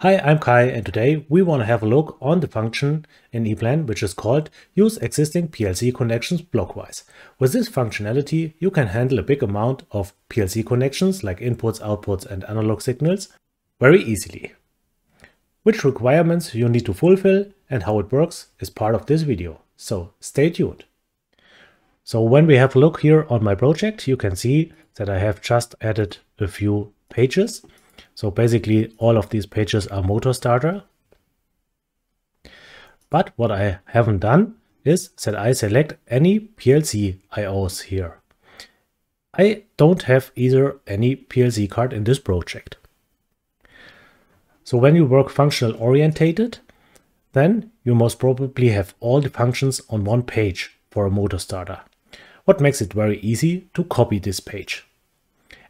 Hi, I'm Kai and today we want to have a look on the function in ePlan which is called use existing PLC connections blockwise. With this functionality you can handle a big amount of PLC connections like inputs, outputs and analog signals very easily. Which requirements you need to fulfill and how it works is part of this video, so stay tuned. So when we have a look here on my project you can see that I have just added a few pages so basically all of these pages are motor starter. But what I haven't done is that I select any PLC IOs here. I don't have either any PLC card in this project. So when you work functional orientated, then you most probably have all the functions on one page for a motor starter. What makes it very easy to copy this page.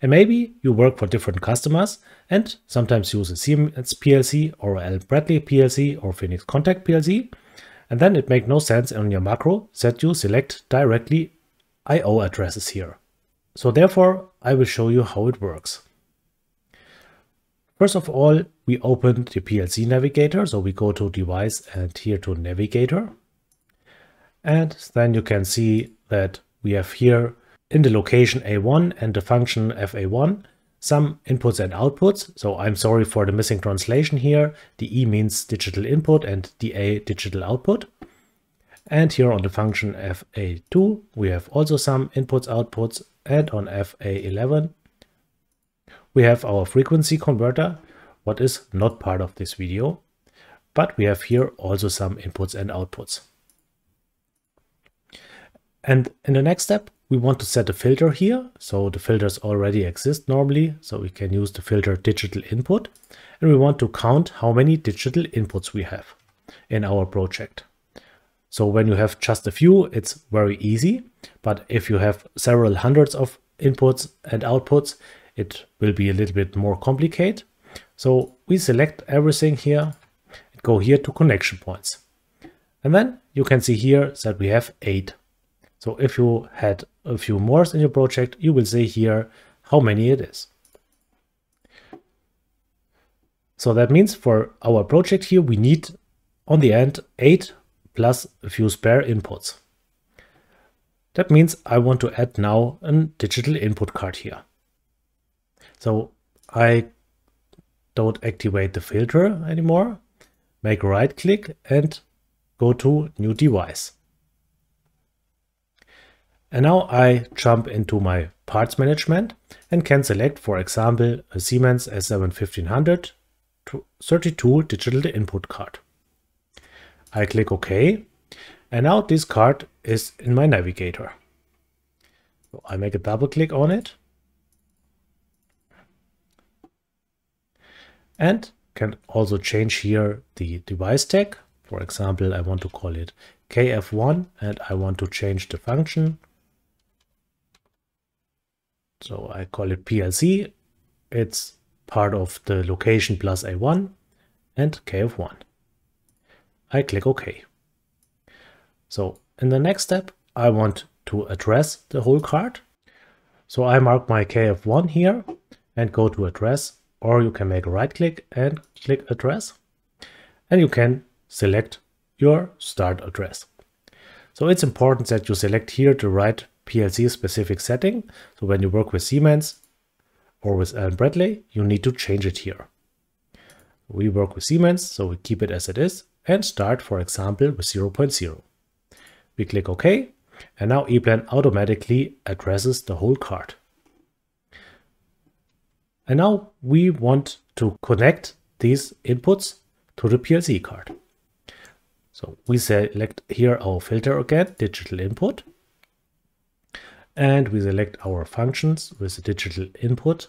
And maybe you work for different customers and sometimes use a Siemens PLC or a Allen Bradley PLC or Phoenix Contact PLC. And then it makes no sense on your macro that you select directly IO addresses here. So therefore, I will show you how it works. First of all, we open the PLC navigator. So we go to device and here to navigator. And then you can see that we have here in the location A1 and the function FA1 some inputs and outputs. So I'm sorry for the missing translation here. The E means digital input and the A digital output. And here on the function FA2 we have also some inputs outputs and on FA11 we have our frequency converter what is not part of this video but we have here also some inputs and outputs. And in the next step we want to set a filter here. So the filters already exist normally. So we can use the filter digital input. And we want to count how many digital inputs we have in our project. So when you have just a few, it's very easy. But if you have several hundreds of inputs and outputs, it will be a little bit more complicated. So we select everything here and go here to connection points. And then you can see here that we have eight. So if you had a few more in your project, you will see here how many it is. So that means for our project here, we need on the end 8 plus a few spare inputs. That means I want to add now a digital input card here. So I don't activate the filter anymore, make right click and go to new device. And now I jump into my parts management and can select, for example, a Siemens S7 32 digital input card. I click OK. And now this card is in my navigator. So I make a double click on it. And can also change here the device tag. For example, I want to call it KF1 and I want to change the function so I call it PLC. It's part of the location plus A1 and KF1. I click OK. So in the next step, I want to address the whole card. So I mark my KF1 here and go to address, or you can make a right click and click address. And you can select your start address. So it's important that you select here the right PLC specific setting. So when you work with Siemens or with Allen Bradley, you need to change it here. We work with Siemens, so we keep it as it is and start, for example, with 0.0. We click OK, and now ePlan automatically addresses the whole card. And now we want to connect these inputs to the PLC card. So we select here our filter again, digital input, and we select our functions with the digital input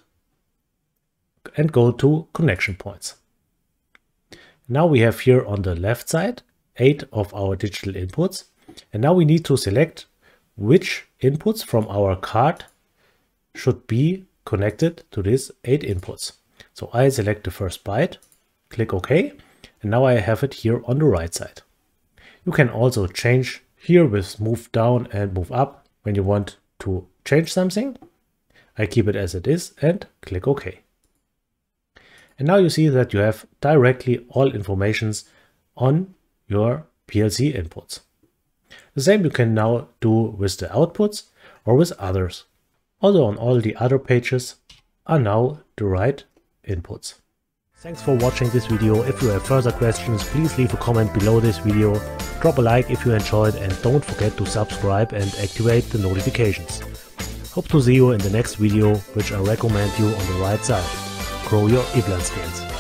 and go to connection points. Now we have here on the left side eight of our digital inputs and now we need to select which inputs from our card should be connected to these eight inputs. So I select the first byte, click OK, and now I have it here on the right side. You can also change here with move down and move up when you want to change something. I keep it as it is and click OK. And now you see that you have directly all informations on your PLC inputs. The same you can now do with the outputs or with others. Although on all the other pages are now the right inputs. Thanks for watching this video. If you have further questions, please leave a comment below this video. Drop a like if you enjoyed and don't forget to subscribe and activate the notifications. Hope to see you in the next video, which I recommend you on the right side. Grow your EPLAN skills.